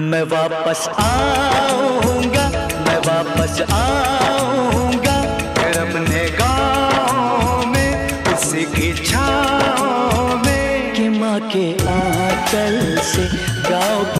मैं वापस आऊँगा, मैं वापस आऊँगा। करम अपने गाँव में, उसी की छाँव में, कि माँ के आंचल से गा